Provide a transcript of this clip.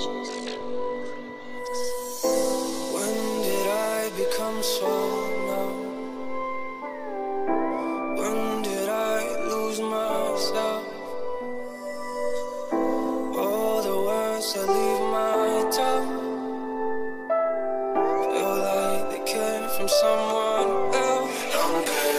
When did I become so numb? When did I lose myself? All the words that leave my tongue feel like they came from someone else.